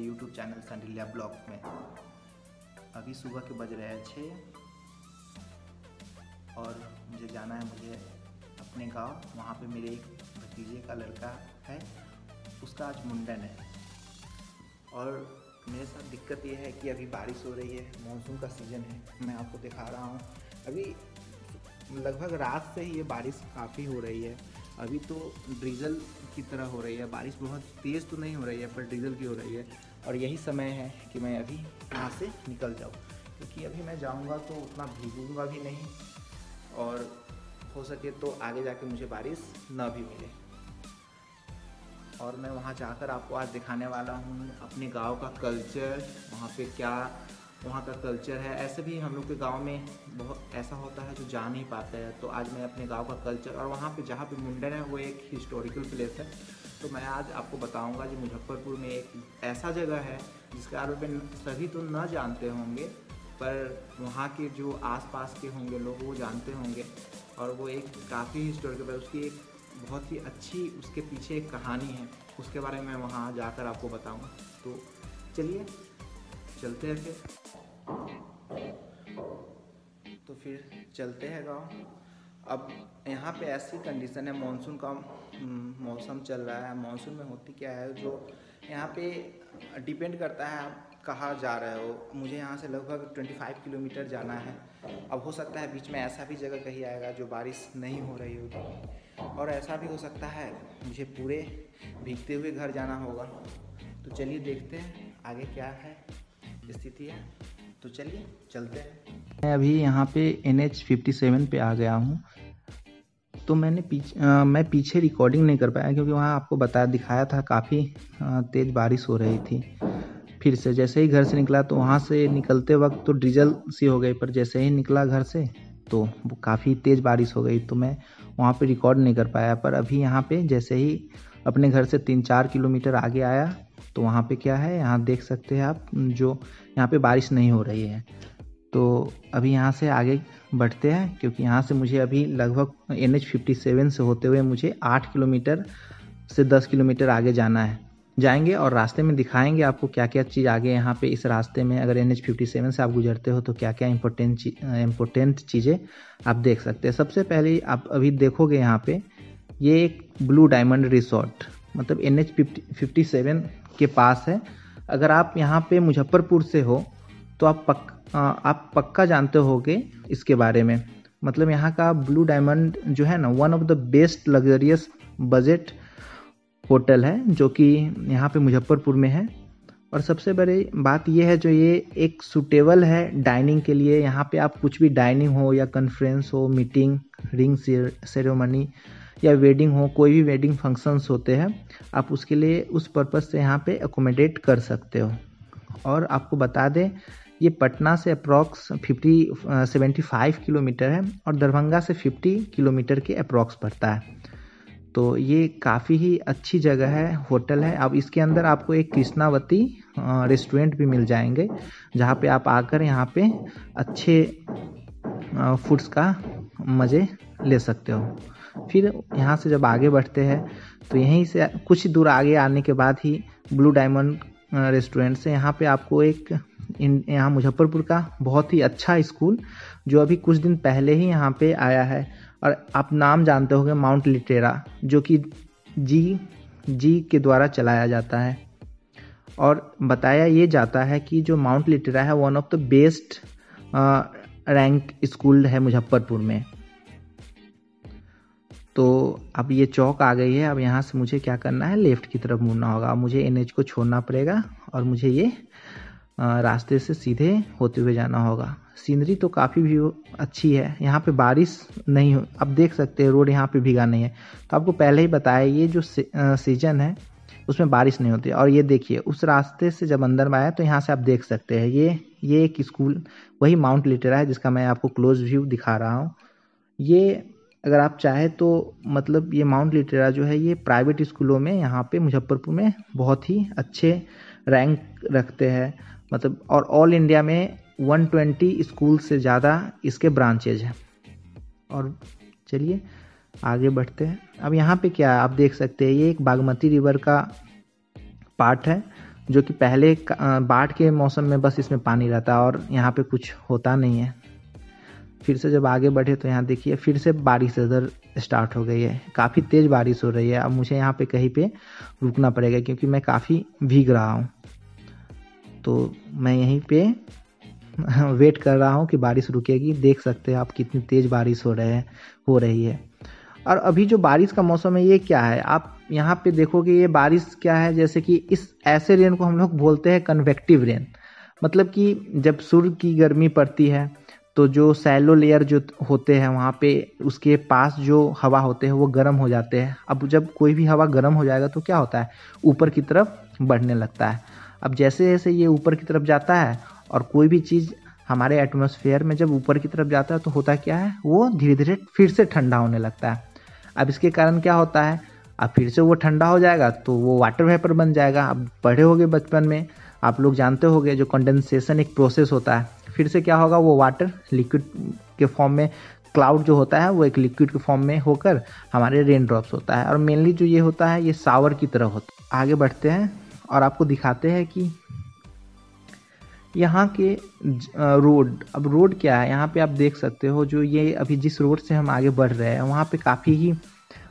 मेरे YouTube channel Sandilya blog में। अभी सुबह के बज रहे हैं छः और मुझे जाना है मुझे अपने गाँव। वहाँ पे मेरे एक भतीजे का लड़का है, उसका आज मुंडन है। और मेरे साथ दिक्कत ये है कि अभी बारिश हो रही है मानसून का सीज़न है। मैं आपको दिखा रहा हूँ। अभी लगभग रात से ही ये बारिश काफ़ी हो रही है। अभी तो ड्रीजल की तरह हो रही है। बारिश बहुत तेज़ तो नहीं हो रही है, पर डीजल की हो रही है। और यही समय है कि मैं अभी यहाँ से निकल जाऊँ। क्योंकि अभी मैं जाऊँगा तो उतना भीगूँगा भी नहीं और हो सके तो आगे जाके मुझे बारिश ना भी मिले। और मैं वहाँ जाकर आपको आज दिखाने वाला हूँ अपने गाँव का कल्चर वहाँ पे क्या वहाँ का कल्चर है। ऐसे भी हम लोग के गाँव में बहुत ऐसा होता है जो जा नहीं पाते हैं। तो आज मैं अपने गाँव का कल्चर और वहाँ पे जहाँ पे मुंडन है, वो एक हिस्टोरिकल प्लेस है। तो मैं आज आपको बताऊँगा कि मुजफ्फरपुर में एक ऐसा जगह है, जिसके बारे में सभी तो न जानते होंगे, पर वहाँ के जो आसपास के होंगे लोग, वो जानते होंगे। और वो एक काफ़ी हिस्टोरिकल उसकी एक बहुत ही अच्छी, उसके पीछे एक कहानी है। उसके बारे में वहाँ जाकर आपको बताऊँगा। तो चलिए, चलते हैं फिर। तो फिर चलते हैं गाँव। अब यहाँ पे ऐसी कंडीशन है मानसून का मौसम चल रहा है। मानसून में होती क्या है जो यहाँ पे डिपेंड करता है आप कहाँ जा रहे हो। मुझे यहाँ से लगभग 25 किलोमीटर जाना है। अब हो सकता है बीच में ऐसा भी जगह कहीं आएगा जो बारिश नहीं हो रही होगी। और ऐसा भी हो सकता है मुझे पूरे भीगते हुए घर जाना होगा। तो चलिए देखते हैं आगे क्या है, स्थिति है। तो चलिए, चलते हैं। मैं अभी यहाँ पे एन एच फिफ्टी सेवन पे आ गया हूँ। तो मैंने पीछे मैं पीछे रिकॉर्डिंग नहीं कर पाया क्योंकि वहाँ आपको बताया, दिखाया था काफ़ी तेज़ बारिश हो रही थी। फिर से जैसे ही घर से निकला तो वहाँ से निकलते वक्त तो डीजल सी हो गई, पर जैसे ही निकला घर से तो काफ़ी तेज़ बारिश हो गई। तो मैं वहाँ पे रिकॉर्ड नहीं कर पाया, पर अभी यहाँ पे जैसे ही अपने घर से तीन चार किलोमीटर आगे आया तो वहाँ पे क्या है? यहाँ देख सकते हैं आप, जो यहाँ पे बारिश नहीं हो रही है। तो अभी यहाँ से आगे बढ़ते हैं, क्योंकि यहाँ से मुझे अभी लगभग एन एच फिफ्टी सेवन से होते हुए मुझे आठ किलोमीटर से दस किलोमीटर आगे जाना है। जाएँगे और रास्ते में दिखाएँगे आपको क्या क्या चीज़ आगे यहाँ पे इस रास्ते में अगर एन एच फिफ्टी सेवन से आप गुजरते हो तो क्या क्या इम्पोर्टेंट इम्पोर्टेंट चीज़ें आप देख सकते हैं। सबसे पहले आप अभी देखोगे यहाँ पे, ये एक ब्लू डायमंड रिसोर्ट। मतलब एन एच फिफ्टी सेवन के पास है। अगर आप यहाँ पे मुजफ्फरपुर से हो तो आप पक आप पक्का जानते होगे इसके बारे में। मतलब यहाँ का ब्लू डायमंड जो है ना one of the best luxurious budget hotel है, जो कि यहाँ पे मुजफ्फरपुर में है। और सबसे बड़ी बात यह है, जो ये एक सुटेबल है डाइनिंग के लिए, यहाँ पे आप कुछ भी डाइनिंग हो या कॉन्फ्रेंस हो मीटिंग रिंग सेरेमनी या वेडिंग हो, कोई भी वेडिंग फ़ंक्शंस होते हैं, आप उसके लिए, उस पर्पज़ से यहाँ पे अकोमोडेट कर सकते हो। और आपको बता दें, ये पटना से अप्रॉक्स 50 सेवेंटी फाइव किलोमीटर है और दरभंगा से 50 किलोमीटर के अप्रॉक्स पड़ता है। तो ये काफ़ी ही अच्छी जगह है, होटल है। अब इसके अंदर आपको एक कृष्णावती रेस्टोरेंट भी मिल जाएँगे, जहाँ पे आप आकर यहाँ पे अच्छे फूड्स का मज़े ले सकते हो। फिर यहाँ से जब आगे बढ़ते हैं तो यहीं से कुछ दूर आगे आने के बाद ही ब्लू डायमंड रेस्टोरेंट से यहाँ पे आपको एक यहाँ मुजफ्फरपुर का बहुत ही अच्छा स्कूल, जो अभी कुछ दिन पहले ही यहाँ पे आया है। और आप नाम जानते होंगे माउंट लिटेरा जो कि जी जी के द्वारा चलाया जाता है। और बताया ये जाता है कि जो माउंट लिटेरा है one of the best rank school है मुजफ्फरपुर में। तो अब ये चौक आ गई है, अब यहाँ से मुझे क्या करना है? लेफ़्ट की तरफ़ मुड़ना होगा। मुझे एनएच को छोड़ना पड़ेगा और मुझे ये रास्ते से सीधे होते हुए जाना होगा। सीनरी तो काफ़ी भी अच्छी है। यहाँ पे बारिश नहीं हो अब देख सकते हैं, रोड यहाँ पे भीगा नहीं है। तो आपको पहले ही बताया, ये जो सीज़न है, उसमें बारिश नहीं होती। और ये देखिए, उस रास्ते से जब अंदर में आया तो यहाँ से आप देख सकते हैं, ये ये एक स्कूल, वही माउंट लिटेरा है, जिसका मैं आपको क्लोज व्यू दिखा रहा हूँ। ये अगर आप चाहें तो मतलब ये माउंट लिटेरा जो है, ये प्राइवेट स्कूलों में, यहाँ पे मुजफ्फरपुर में बहुत ही अच्छे रैंक रखते हैं। मतलब और ऑल इंडिया में 120 स्कूल से ज़्यादा इसके ब्रांचेज हैं। और चलिए, आगे बढ़ते हैं। अब यहाँ पे क्या है आप देख सकते हैं, ये एक बागमती रिवर का पार्ट है, जो कि पहले बाढ़ के मौसम में बस इसमें पानी रहता है और यहाँ पे कुछ होता नहीं है। फिर से जब आगे बढ़े तो यहाँ देखिए, फिर से बारिश इधर स्टार्ट हो गई है। काफ़ी तेज़ बारिश हो रही है। अब मुझे यहाँ पे कहीं पे रुकना पड़ेगा क्योंकि मैं काफ़ी भीग रहा हूँ। तो मैं यहीं पे वेट कर रहा हूँ कि बारिश रुकेगी। देख सकते हैं आप कितनी तेज़ बारिश हो रहे हैं, हो रही है। और अभी जो बारिश का मौसम है, ये क्या है? आप यहाँ पे देखोगे ये बारिश क्या है? जैसे कि इस, ऐसे रेन को हम लोग बोलते हैं कन्वेक्टिव रेन मतलब कि जब सूर्य की गर्मी पड़ती है तो जो सैलो लेयर जो होते हैं, वहाँ पे उसके पास जो हवा होते हैं, वो गर्म हो जाते हैं। अब जब कोई भी हवा गर्म हो जाएगा तो क्या होता है? ऊपर की तरफ़ बढ़ने लगता है। अब जैसे जैसे ये ऊपर की तरफ़ जाता है, और कोई भी चीज़ हमारे एटमोसफेयर में जब ऊपर की तरफ़ जाता है तो होता क्या है? वो धीरे धीरे फिर से ठंडा होने लगता है। अब इसके कारण क्या होता है? अब फिर से वो ठंडा हो जाएगा तो वो वाटर वेपर बन जाएगा। अब पढ़े होगे बचपन में, आप लोग जानते होंगे जो कंडेंसेशन एक प्रोसेस होता है। फिर से क्या होगा, वो वाटर लिक्विड के फॉर्म में क्लाउड जो होता है, वो एक लिक्विड के फॉर्म में होकर हमारे रेन ड्रॉप्स होता है। और मेनली जो ये होता है, ये सावर की तरह होता है। आगे बढ़ते हैं और आपको दिखाते हैं कि यहाँ के रोड अब रोड क्या है? यहाँ पे आप देख सकते हो जो ये अभी जिस रोड से हम आगे बढ़ रहे हैं, वहाँ पे काफ़ी ही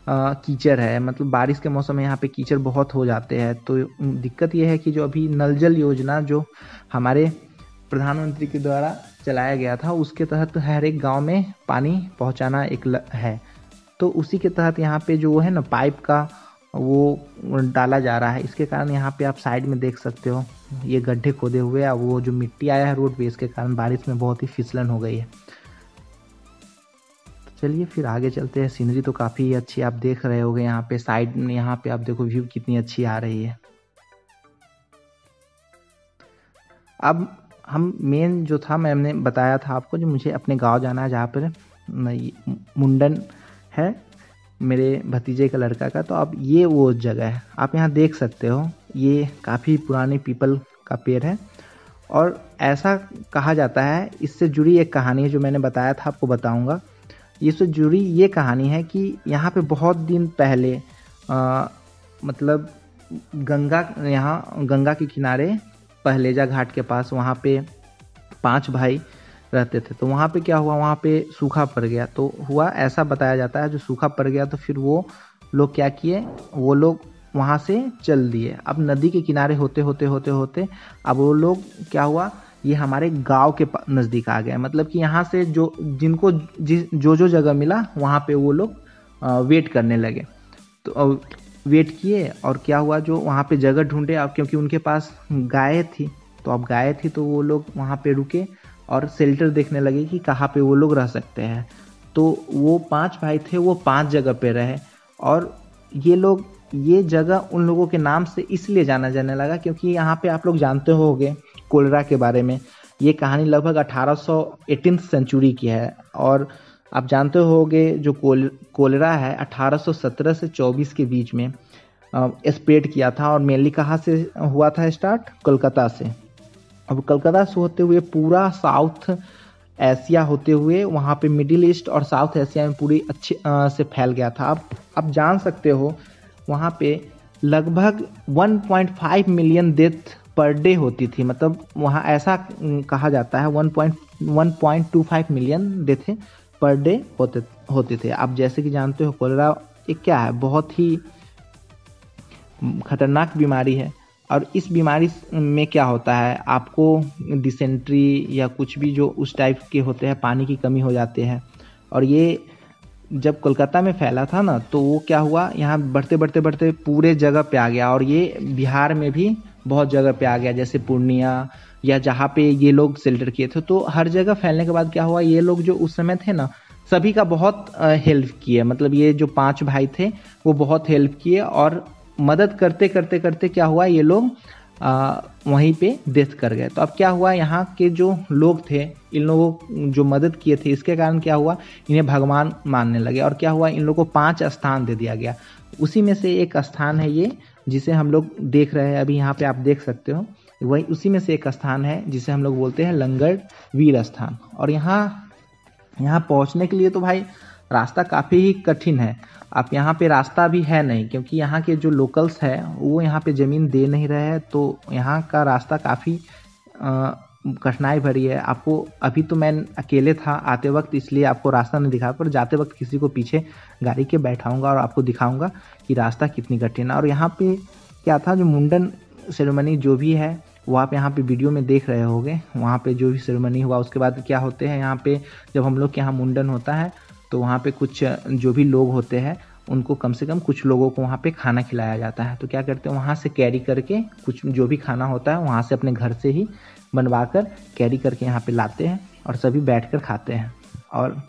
कीचड़ है। मतलब बारिश के मौसम में यहाँ पे कीचड़ बहुत हो जाते हैं। तो दिक्कत ये है कि जो अभी नल जल योजना जो हमारे प्रधानमंत्री के द्वारा चलाया गया था। उसके तहत हर एक गाँव में पानी पहुंचाना एक है। तो उसी के तहत यहाँ पे जो है ना, पाइप का वो डाला जा रहा है। इसके कारण यहाँ पे आप साइड में देख सकते हो, ये गड्ढे खोदे हुए हैं। वो जो मिट्टी आया है रोड पे, इसके कारण बारिश में बहुत ही फिसलन हो गई है। तो चलिए फिर आगे चलते हैं। सीनरी तो काफ़ी अच्छी आप देख रहे होगे यहाँ पे। साइड में यहाँ पे आप देखो व्यू कितनी अच्छी आ रही है। अब हम मेन जो था मैंने बताया था आपको जो मुझे अपने गाँव जाना है जहाँ पर मुंडन है मेरे भतीजे का लड़का का तो अब ये वो जगह है। आप यहाँ देख सकते हो ये काफ़ी पुराने पीपल का पेड़ है। और ऐसा कहा जाता है इससे जुड़ी एक कहानी है जो मैंने बताया था आपको बताऊँगा। इससे जुड़ी ये कहानी है कि यहाँ पे बहुत दिन पहले आ, मतलब गंगा यहाँ गंगा के किनारे पहलेजा घाट के पास वहाँ पे पाँच भाई रहते थे। तो वहाँ पे क्या हुआ? वहाँ पे सूखा पड़ गया। तो हुआ ऐसा बताया जाता है, जो सूखा पड़ गया तो फिर वो लोग क्या किए? वो लोग वहाँ से चल दिए। अब नदी के किनारे होते होते होते होते अब वो लोग क्या हुआ? ये हमारे गाँव के नज़दीक आ गए। मतलब कि यहाँ से जो, जिनको जिस, जो जो जगह मिला, वहाँ पे वो लोग वेट करने लगे। तो वेट किए और क्या हुआ जो वहाँ पे जगह ढूंढे, अब क्योंकि उनके पास गाय थी तो अब गाय थी तो वो लोग वहाँ पे रुके और शेल्टर देखने लगे कि कहाँ पे वो लोग रह सकते हैं। तो वो पाँच भाई थे, वो पाँच जगह पे रहे और ये लोग, ये जगह उन लोगों के नाम से इसलिए जाना जाने लगा क्योंकि यहाँ पे आप लोग जानते होंगे कोलरा के बारे में। ये कहानी लगभग अठारह सौ सेंचुरी की है और आप जानते होंगे जो कोल कोलरा है 1817 से 24 के बीच में स्प्रेड किया था और मेनली कहाँ से हुआ था स्टार्ट? कोलकाता से। अब कलकत्ता से होते हुए पूरा साउथ एशिया होते हुए वहाँ पे मिडिल ईस्ट और साउथ एशिया में पूरी अच्छे आ, से फैल गया था। अब आप जान सकते हो वहाँ पे लगभग 1.5 मिलियन डेथ पर डे होती थी। मतलब वहाँ ऐसा कहा जाता है 1.1.25 मिलियन डेथ पर डे होते होते थे। आप जैसे कि जानते हो, कोलरा एक क्या है? बहुत ही खतरनाक बीमारी है। और इस बीमारी में क्या होता है? आपको डिसेंट्री या कुछ भी जो उस टाइप के होते हैं, पानी की कमी हो जाते हैं। और ये जब कोलकाता में फैला था ना तो वो क्या हुआ? यहाँ बढ़ते बढ़ते बढ़ते पूरे जगह पे आ गया। और ये बिहार में भी बहुत जगह पे आ गया, जैसे पूर्णिया या जहाँ पे ये लोग सेल्टर किए थे तो हर जगह फैलने के बाद क्या हुआ, ये लोग जो उस समय थे ना, सभी का बहुत हेल्प किए। मतलब ये जो पाँच भाई थे, वो बहुत हेल्प किए और मदद करते करते करते क्या हुआ, ये लोग वहीं पे डेथ कर गए। तो अब क्या हुआ, यहाँ के जो लोग थे, इन लोगों जो मदद किए थे, इसके कारण क्या हुआ, इन्हें भगवान मानने लगे और क्या हुआ, इन लोगों को पाँच स्थान दे दिया गया। उसी में से एक स्थान है ये, जिसे हम लोग देख रहे हैं। अभी यहाँ पे आप देख सकते हो। वही उसी में से एक स्थान है, जिसे हम लोग बोलते हैं लंगड़ वीर स्थान। और यहाँ यहाँ पहुँचने के लिए तो भाई रास्ता काफ़ी ही कठिन है। आप यहाँ पे रास्ता भी है नहीं, क्योंकि यहाँ के जो लोकल्स है, वो यहाँ पे ज़मीन दे नहीं रहे हैं तो यहाँ का रास्ता काफ़ी कठिनाई भरी है। आपको, अभी तो मैं अकेले था आते वक्त, इसलिए आपको रास्ता नहीं दिखा, पर जाते वक्त किसी को पीछे गाड़ी के बैठाऊँगा और आपको दिखाऊँगा कि रास्ता कितनी कठिन है। और यहाँ पे क्या था, जो मुंडन सेरेमनी जो भी है वो आप यहाँ पे वीडियो में देख रहे होगे। वहाँ पे जो भी सेरेमनी हुआ, उसके बाद क्या होते हैं, यहाँ पे जब हम लोग के यहाँ मुंडन होता है तो वहाँ पे कुछ जो भी लोग होते हैं, उनको कम से कम कुछ लोगों को वहाँ पे खाना खिलाया जाता है। तो क्या करते हैं, वहाँ से कैरी करके कुछ जो भी खाना होता है, वहाँ से अपने घर से ही बनवा कर कैरी करके यहाँ पे लाते हैं और सभी बैठ कर खाते हैं। और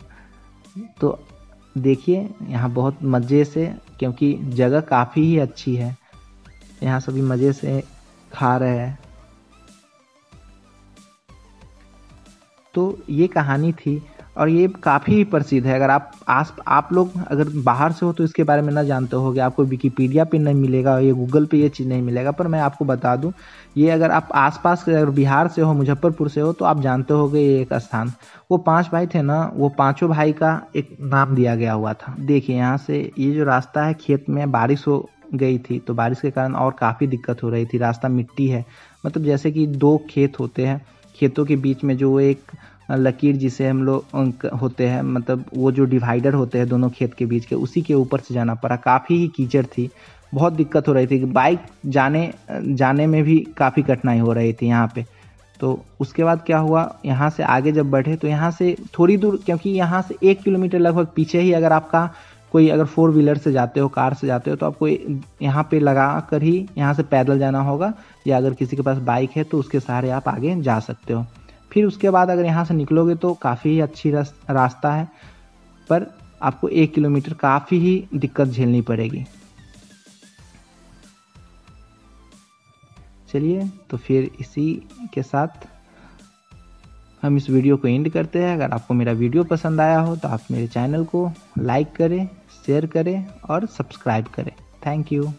तो देखिए, यहाँ बहुत मज़े से, क्योंकि जगह काफ़ी ही अच्छी है। यहाँ सभी मज़े से खा रहे हैं। तो ये कहानी थी और ये काफ़ी प्रसिद्ध है। अगर आप आस, आप लोग अगर बाहर से हो तो इसके बारे में ना जानते होगे। आपको विकीपीडिया पे नहीं मिलेगा, ये गूगल पे ये चीज़ नहीं मिलेगा, पर मैं आपको बता दूँ, ये अगर आप आसपास अगर बिहार से हो, मुजफ्फरपुर से हो तो आप जानते होगे ये एक स्थान। वो पाँच भाई थे ना, वो पाँचों भाई का एक नाम दिया गया हुआ था। देखिए, यहाँ से ये जो रास्ता है, खेत में बारिश हो गई थी तो बारिश के कारण और काफ़ी दिक्कत हो रही थी। रास्ता मिट्टी है मतलब जैसे कि दो खेत होते हैं खेतों के बीच में जो एक लकीर जिसे हम लोग होते हैं मतलब वो जो डिवाइडर होते हैं दोनों खेत के बीच के, उसी के ऊपर से जाना पड़ा। काफ़ी ही कीचड़ थी। बहुत दिक्कत हो रही थी बाइक जाने जाने में भी काफ़ी कठिनाई हो रही थी यहाँ पे। तो उसके बाद क्या हुआ, यहाँ से आगे जब बढ़े तो यहाँ से थोड़ी दूर, क्योंकि यहाँ से एक किलोमीटर लगभग पीछे ही अगर आपका कोई अगर फोर व्हीलर से जाते हो, कार से जाते हो तो आपको यहाँ पे लगा कर ही यहाँ से पैदल जाना होगा, या अगर किसी के पास बाइक है तो उसके सहारे आप आगे जा सकते हो। फिर उसके बाद अगर यहाँ से निकलोगे तो काफ़ी ही अच्छी रास्ता है, पर आपको एक किलोमीटर काफ़ी ही दिक्कत झेलनी पड़ेगी। चलिए तो फिर इसी के साथ हम इस वीडियो को एंड करते हैं। अगर आपको मेरा वीडियो पसंद आया हो तो आप मेरे चैनल को लाइक करें शेयर करें और सब्सक्राइब करें। Thank you